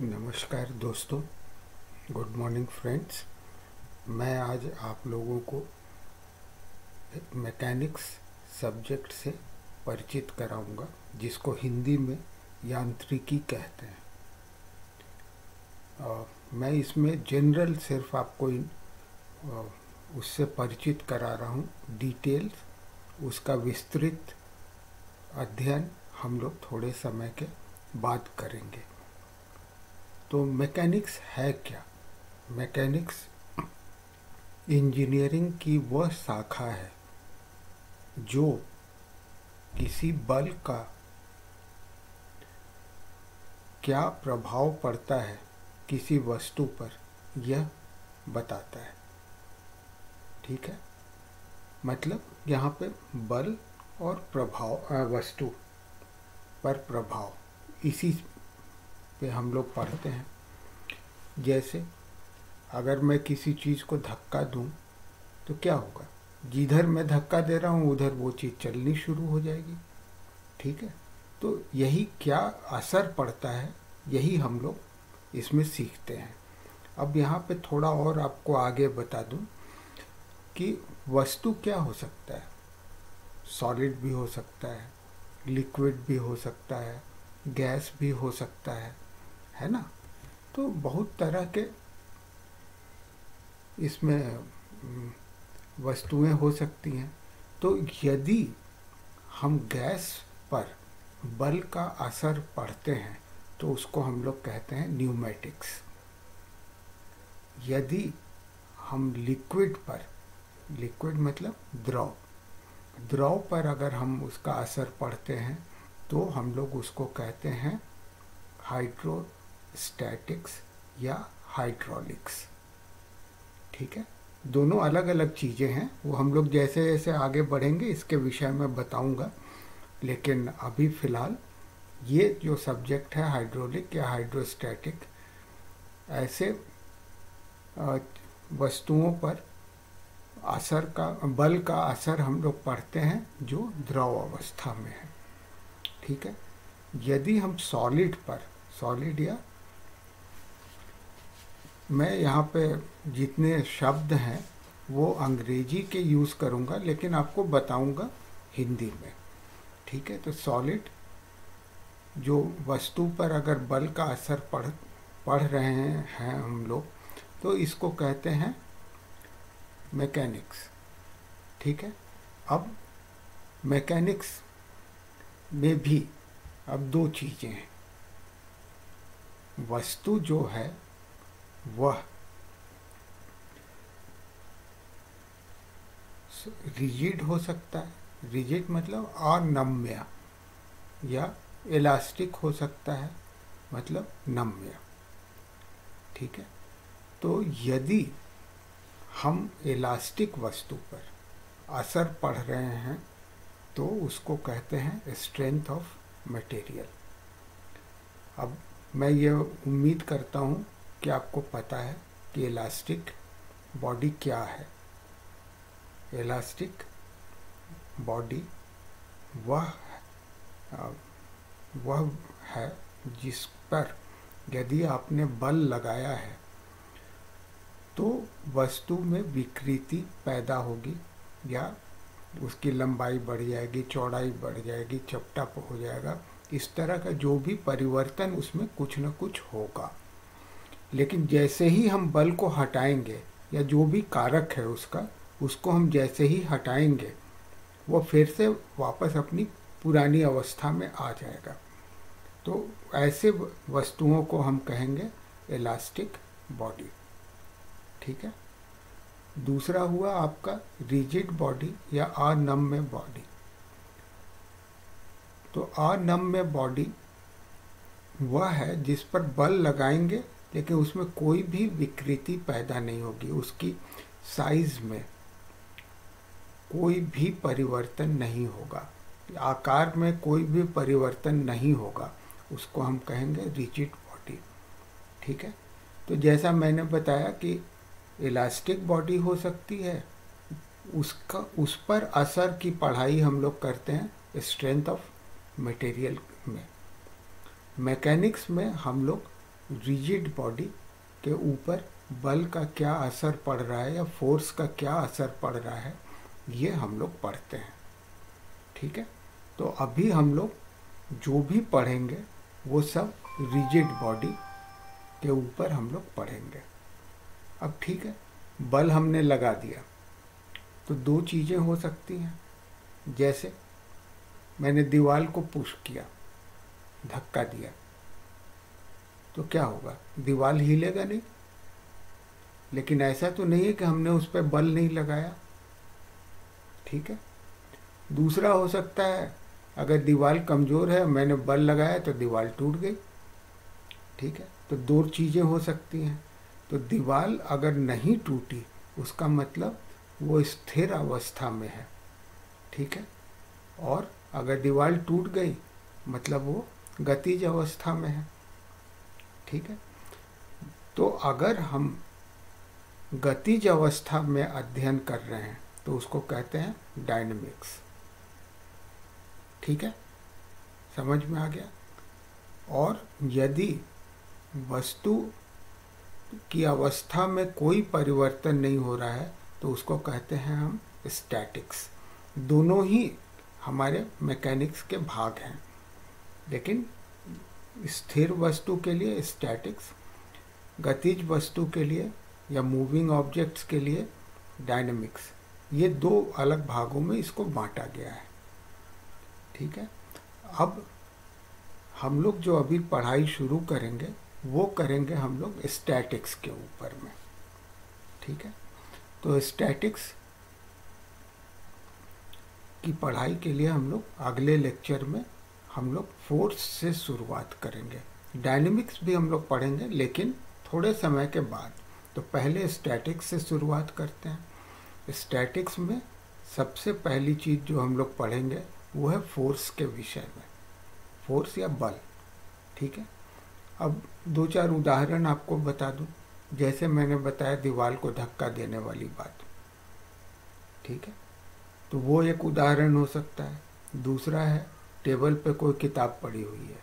नमस्कार दोस्तों good morning friends. मैं आज आप लोगों को मैकेनिक्स सब्जेक्ट से परिचित कराऊँगा जिसको हिंदी में यांत्रिकी कहते हैं। आ, मैं इसमें जनरल सिर्फ़ आपको इन उससे परिचित करा रहा हूँ। डिटेल्स उसका विस्तृत अध्ययन हम लोग थोड़े समय के बाद करेंगे। तो मैकेनिक्स है क्या? मैकेनिक्स इंजीनियरिंग की वह शाखा है, जो किसी बल का क्या प्रभाव पड़ता है किसी वस्तु पर, यह बताता है। ठीक है? मतलब यहाँ पे बल और प्रभाव वस्तु पर प्रभाव, इसी पे हम लोग पढ़ते हैं। जैसे, अगर मैं किसी चीज़ को धक्का दूँ तो क्या होगा? जिधर मैं धक्का दे रहा हूँ, उधर वो चीज़ चलनी शुरू हो जाएगी। ठीक है? तो यही क्या असर पड़ता है, यही हम लोग इसमें सीखते हैं। अब यहाँ पे थोड़ा और आपको आगे बता दूँ कि वस्तु क्या हो सकता है। सॉलिड भी हो सकता है, लिक्विड भी हो सकता है, गैस भी हो सकता है है ना? तो बहुत तरह के इसमें वस्तुएँ हो सकती हैं। तो यदि हम गैस पर बल का असर पड़ते हैं तो उसको हम लोग कहते हैं न्यूमेटिक्स यदि हम लिक्विड पर लिक्विड मतलब द्रव द्रव पर अगर हम उसका असर पड़ते हैं तो हम लोग उसको कहते हैं हाइड्रोस्टैटिक्स या हाइड्रोलिक्स ठीक है? दोनों अलग अलग चीज़ें हैं। वो हम लोग जैसे जैसे आगे बढ़ेंगे, इसके विषय में बताऊँगा। लेकिन अभी फ़िलहाल ये जो सब्जेक्ट है हाइड्रोलिक या हाइड्रोस्टैटिक ऐसे वस्तुओं पर असर का, बल का असर हम लोग पढ़ते हैं, जो द्रव अवस्था में है। ठीक है? यदि हम सॉलिड पर सॉलिड या मैं यहाँ पे जितने शब्द हैं, वो अंग्रेज़ी के यूज़ करूँगा, लेकिन आपको बताऊँगा हिंदी में। ठीक है? तो सॉलिड जो वस्तु पर अगर बल का असर पढ़ पढ़ रहे हैं हम लोग तो इसको कहते हैं मैकेनिक्स ठीक है? अब मैकेनिक्स में भी, अब दो चीज़ें हैं। वस्तु जो है वह। रिजिड हो सकता है। रिजिड मतलब अनम्य या इलास्टिक हो सकता है मतलब नम्य। ठीक है? तो यदि हम इलास्टिक वस्तु पर असर पढ़ रहे हैं तो उसको कहते हैं स्ट्रेंथ ऑफ़ मटेरियल अब मैं ये उम्मीद करता हूँ कि आपको पता है कि इलास्टिक बॉडी क्या है? इलास्टिक बॉडी वह वह है जिस पर यदि आपने बल लगाया है तो वस्तु में विकृति पैदा होगी या उसकी लंबाई बढ़ जाएगी, चौड़ाई बढ़ जाएगी चपटा हो जाएगा। इस तरह का जो भी परिवर्तन उसमें कुछ न कुछ होगा। लेकिन जैसे ही हम बल को हटाएँगे, या जो भी कारक है उसका, उसको हम जैसे ही हटाएँगे, वो फिर से वापस अपनी पुरानी अवस्था में आ जाएगा। तो ऐसे वस्तुओं को हम कहेंगे इलास्टिक बॉडी ठीक है? दूसरा हुआ आपका रिजिड बॉडी या अनम्य बॉडी तो अनम्य बॉडी वह है जिस पर बल लगाएँगे लेकिन उसमें कोई भी विकृति पैदा नहीं होगी। उसकी साइज़ में कोई भी परिवर्तन नहीं होगा। आकार में कोई भी परिवर्तन नहीं होगा। उसको हम कहेंगे रिजिड बॉडी ठीक है? तो जैसा मैंने बताया कि इलास्टिक बॉडी हो सकती है। उसका, उस पर असर की पढ़ाई हम लोग करते हैं स्ट्रेंथ ऑफ़ मटेरियल में। मैकेनिक्स में हम लोग रिजिड बॉडी के ऊपर बल का क्या असर पड़ रहा है या फोर्स का क्या असर पड़ रहा है, ये हम लोग पढ़ते हैं। ठीक है? तो अभी हम लोग जो भी पढ़ेंगे, वो सब रिजिड बॉडी के ऊपर हम लोग पढ़ेंगे। अब ठीक है? बल हमने लगा दिया। तो दो चीज़ें हो सकती हैं। जैसे मैंने दीवार को पुश किया, धक्का दिया। तो क्या होगा? दीवार हिलेगा नहीं। लेकिन ऐसा तो नहीं है कि हमने उस पर बल नहीं लगाया। ठीक है? दूसरा हो सकता है, अगर दीवार कमज़ोर है, मैंने बल लगाया तो दीवार टूट गई। ठीक है? तो दो चीज़ें हो सकती हैं। तो दीवार अगर नहीं टूटी, उसका मतलब वो स्थिर अवस्था में है। ठीक है? और अगर दीवार टूट गई मतलब वो गतिज अवस्था में है। ठीक है? तो अगर हम गतिज अवस्था में अध्ययन कर रहे हैं तो उसको कहते हैं डायनेमिक्स ठीक है? समझ में आ गया? और यदि वस्तु की अवस्था में कोई परिवर्तन नहीं हो रहा है तो उसको कहते हैं हम स्टैटिक्स दोनों ही हमारे मैकेनिक्स के भाग हैं, लेकिन स्थिर वस्तु के लिए स्टैटिक्स गतिज वस्तु के लिए या मूविंग ऑब्जेक्ट्स के लिए डायनेमिक्स ये दो अलग भागों में इसको बांटा गया है। ठीक है? अब हम लोग जो अभी पढ़ाई शुरू करेंगे, वो करेंगे हम लोग स्टैटिक्स के ऊपर में। ठीक है? तो स्टैटिक्स की पढ़ाई के लिए हम लोग अगले लेक्चर में हम लोग फोर्स से शुरुआत करेंगे। डायनेमिक्स भी हम लोग पढ़ेंगे, लेकिन थोड़े समय के बाद। तो पहले स्टैटिक्स से शुरुआत करते हैं। स्टैटिक्स में सबसे पहली चीज़ जो हम लोग पढ़ेंगे, वो है फोर्स के विषय में। फोर्स या बल, ठीक है? अब दो चार उदाहरण आपको बता दूँ। जैसे मैंने बताया, दीवार को धक्का देने वाली बात। ठीक है? तो वो एक उदाहरण हो सकता है। दूसरा है टेबल पे कोई किताब पड़ी हुई है।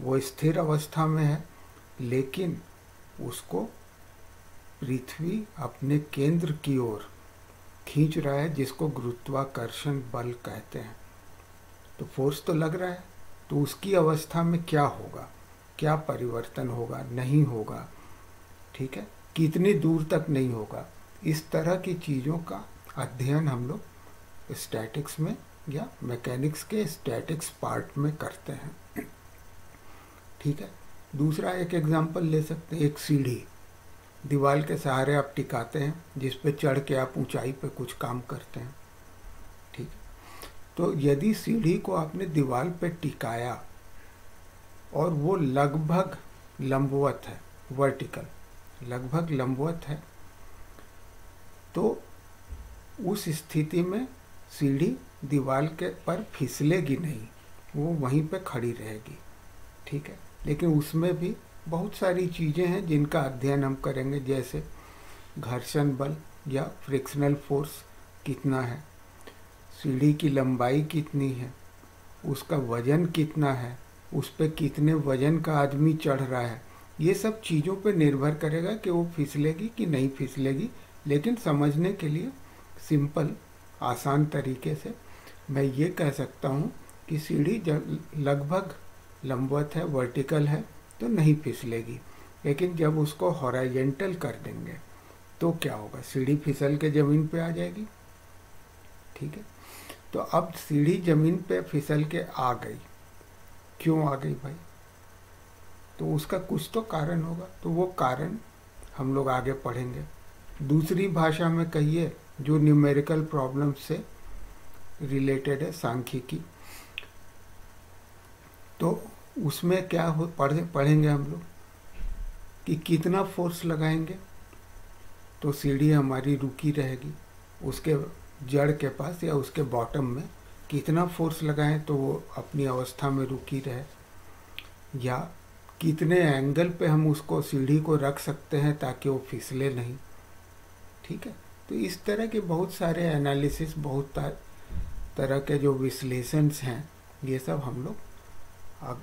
वो स्थिर अवस्था में है, लेकिन उसको पृथ्वी अपने केंद्र की ओर खींच रहा है, जिसको गुरुत्वाकर्षण बल कहते हैं। तो फोर्स तो लग रहा है तो उसकी अवस्था में क्या होगा? क्या परिवर्तन होगा? नहीं होगा। ठीक है? कितनी दूर तक नहीं होगा? इस तरह की चीज़ों का अध्ययन हम लोग स्टैटिक्स में या मैकेनिक्स के स्टैटिक्स पार्ट में करते हैं। ठीक है? दूसरा एक एग्जांपल ले सकते हैं, एक सीढ़ी। दीवार के सहारे आप टिकाते हैं, जिस पे चढ़ के आप ऊंचाई पे कुछ काम करते हैं। ठीक तो यदि सीढ़ी को आपने दीवार पे टिकाया, और वो लगभग लंबवत है वर्टिकल लगभग लंबवत है तो उस स्थिति में सीढ़ी दीवार के पर फिसलेगी नहीं, वो वहीं पे खड़ी रहेगी। ठीक है? लेकिन उसमें भी बहुत सारी चीज़ें हैं जिनका अध्ययन हम करेंगे, जैसे घर्षण बल या फ्रिक्शनल फोर्स कितना है, सीढ़ी की लंबाई कितनी है, उसका वज़न कितना है, उस पर कितने वज़न का आदमी चढ़ रहा है, ये सब चीज़ों पर निर्भर करेगा कि वो फिसलेगी कि नहीं फिसलेगी। लेकिन समझने के लिए सिंपल आसान तरीके से, मैं ये कह सकता हूँ कि सीढ़ी जब लगभग लंबवत है, वर्टिकल है तो नहीं फिसलेगी। लेकिन जब उसको हॉराइजेंटल कर देंगे तो क्या होगा? सीढ़ी फिसल के ज़मीन पे आ जाएगी। ठीक है? तो अब सीढ़ी ज़मीन पे फिसल के आ गई। क्यों आ गई भाई? तो उसका कुछ तो कारण होगा। तो वो कारण हम लोग आगे पढ़ेंगे। दूसरी भाषा में कहिए जो न्यूमेरिकल प्रॉब्लम से रिलेटेड है, सांख्यिकी। तो उसमें क्या हो, पढ़े, पढ़ेंगे हम लोग कि कितना फोर्स लगाएँगे तो सीढ़ी हमारी रुकी रहेगी। उसके जड़ के पास या उसके बॉटम में कितना फोर्स लगाएँ तो वो अपनी अवस्था में रुकी रहे। या कितने एंगल पे हम उसको, सीढ़ी को रख सकते हैं ताकि वो फिसले नहीं। ठीक है? तो इस तरह के बहुत सारे एनालिसिस बहुत तरह के जो विश्लेषण हैं ये सब हम लोग आग,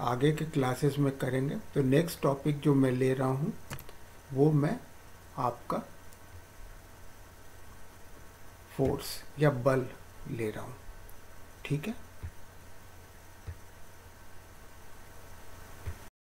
आगे के क्लासेस में करेंगे। तो नेक्स्ट टॉपिक जो मैं ले रहा हूँ वो मैं आपका फोर्स या बल ले रहा हूँ। ठीक है?